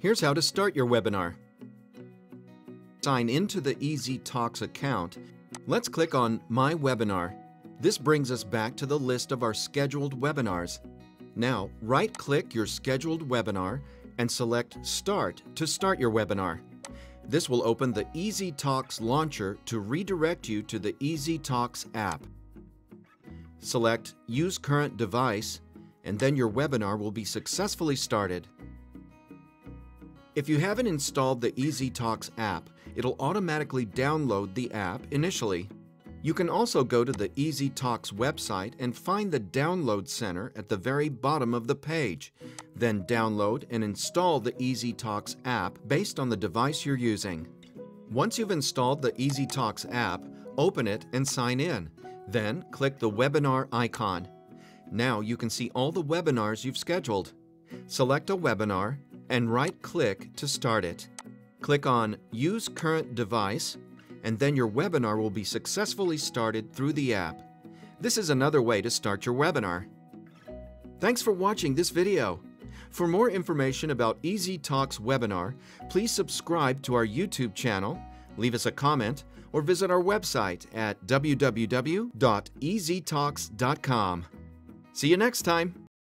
Here's how to start your webinar. Sign into the ezTalks account. Let's click on My Webinar. This brings us back to the list of our scheduled webinars. Now, right-click your scheduled webinar and select Start to start your webinar. This will open the ezTalks launcher to redirect you to the ezTalks app. Select Use Current Device, and then your webinar will be successfully started. If you haven't installed the ezTalks app, it'll automatically download the app initially. You can also go to the ezTalks website and find the Download Center at the very bottom of the page. Then download and install the ezTalks app based on the device you're using. Once you've installed the ezTalks app, open it and sign in. Then click the webinar icon. Now you can see all the webinars you've scheduled. Select a webinar and right-click to start it. Click on Use Current Device, and then your webinar will be successfully started through the app. This is another way to start your webinar. Thanks for watching this video. For more information about ezTalks webinar, please subscribe to our YouTube channel, leave us a comment, or visit our website at www.eztalks.com. See you next time!